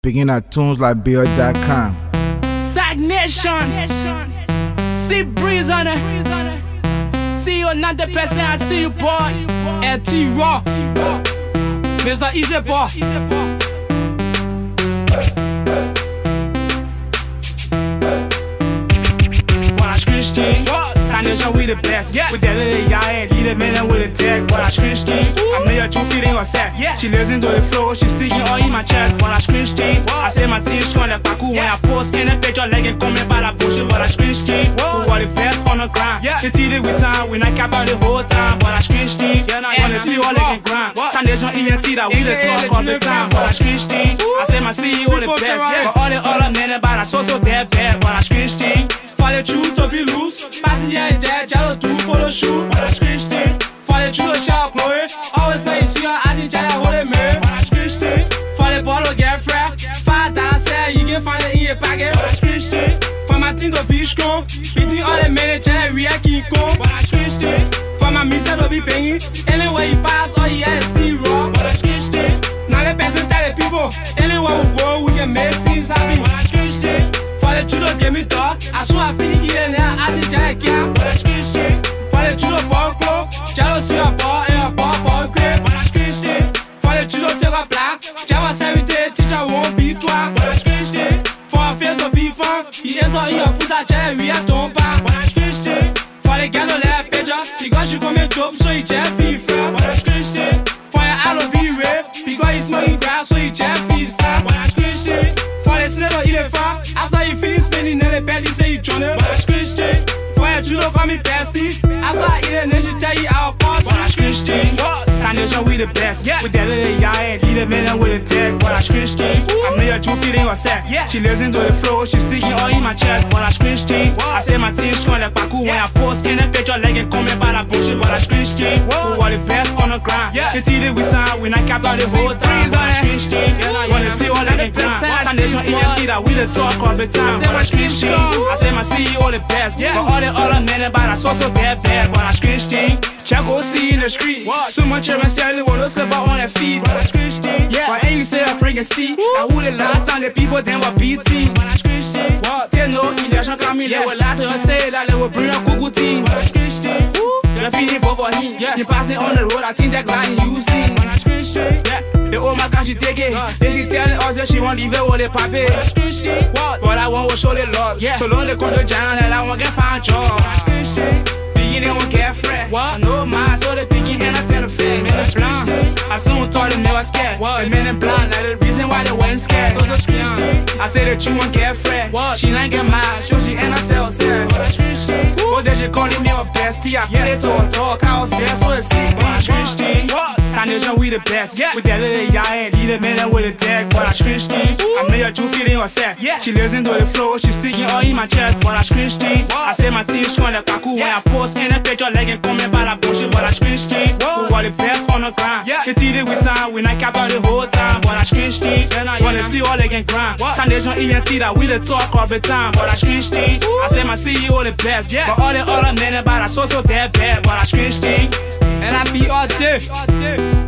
Begin at tuneslibeer.com. Sack Nation. Sea Breeze on it. See you another person. I see you boy. And T Raw. Mr. Easy Boy. Sign nation, we the best. Yeah. With that little y'all head, lead a man with a tech. Watch Christian. I made her two feet in her set. Yeah. She listen to the flow, she sticking all in my chest. Watch Christian. I say my on the parkour when I post in the picture, leg and coming by the bush. Watch Christian. We are the best on the ground. Yeah. The it with time, we not cap out the whole time. Watch Christian. Wanna see all leg and grind. Sign nation, ENT that we the talk all the time. Watch Christian. I say my CEO the best. For all the other men about I so so dead bad. Watch Christian. Fale true to be loose. Passing your dad, jello do for the shoe. Watch Christian. Fale true to shop Chloe. Always her, I think I hold it man. Watch Christian. Fale bottle get fresh. Five dollars, say you can find it in your pocket. Watch Christian. For my team to be strong. Between all the minutes, and react keep going. Watch Christian. For my miss, to be paying. Anyway, you pass, you had is still raw. Now the person tell the people. Anywhere we go, we can make tu le demi-temps, à son affini, il est né à Tijakia. Fallait tu le bon coup, j'ai aussi un bon et un bon bon coup. Fallait tu le terrain plat, j'ai ma saluté, Tija Wombi, toi. Faut en faire ton bifan, il est dans une puta, j'ai eu à ton pas. Falei que a mulher e igual de comer topo, sou e Jeff e you don't call me bestie. After eating then she tell you our boss Watch Christian Sign nation we the best. Yeah. With that little y'all head Lead a man with a tech Watch Christian I made her two feet in her set yeah. She listen to the flow She sticking all in my chest. When I Watch Christian I say my teeth on the parkour When I post in the picture Leg and coming by the bush. Watch Christian We are the best on the ground. Yeah. The TD with time We not capped out the whole time. Watch Christian Wanna see all that grind Sign nation ENT that we the talk all the time. Christian I my CEO the best. Yeah. For all the other men about I so so dead bad. But Watch Christian Check go see in the street. So much of selling when those slip out on their feet. Watch Christian Yeah. Why ain't you say a freaking see. I who the last time the people then were BT Watch Christian What? T'es no il est comme il est Well I to say that they will bring a coucou team Watch Christian The feeling for for him. Yeah You passing on the road I think that glad you man can she take it Then she telling us that she won't leave it with the papi But I want to show the love. Yeah. So long they come to John that I won't get found job Beginning won't get fresh I know so they picking and I tell the fact Men are blind I soon thought they were scared. The men in blind Now the reason why they weren't scared. So young I say that you won't fresh She ain't get mad So she ain't herself sad Oh, then she calling me a bestie? I feel it to talk How I feel so it's we the best. Yeah. With that little y'all head, lead a man with a tag. Watch Christian. I made her two feet in her set. Yeah. She listen to the flow, she sticking all in my chest. Watch Christian. I say my teeth on the parkour when I post in the picture, leg and coming by the bush. Watch Christian. We are the best on the ground. Yeah. The TD with time, we not cap out the whole time. Watch Christian. Wanna see all they can grind. Sign nation, ENT that we the talk all the time. Watch Christian. I say my CEO the best. Yeah. For all the other men about I so so dead bad. Watch Christian. And I be all day.